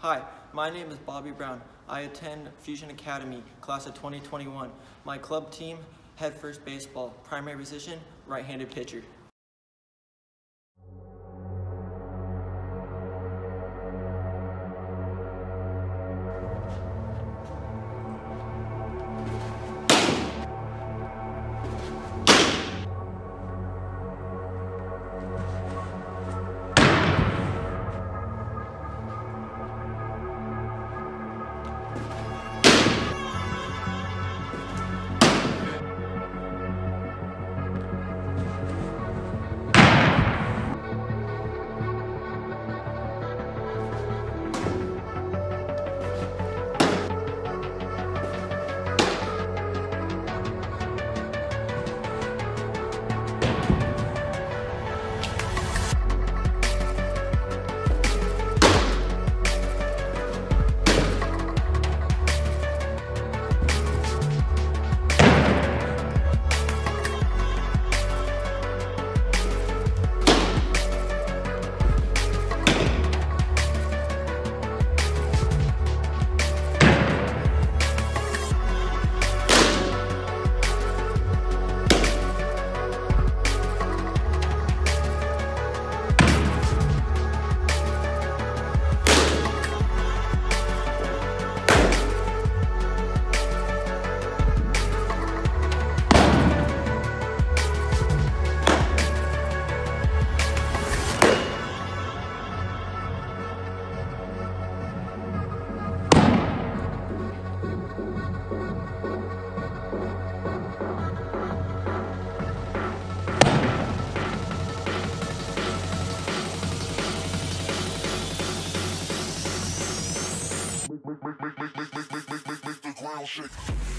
Hi, my name is Bobby Brown. I attend Fusion Academy, class of 2021. My club team, head first baseball, primary position, right-handed pitcher. Shake.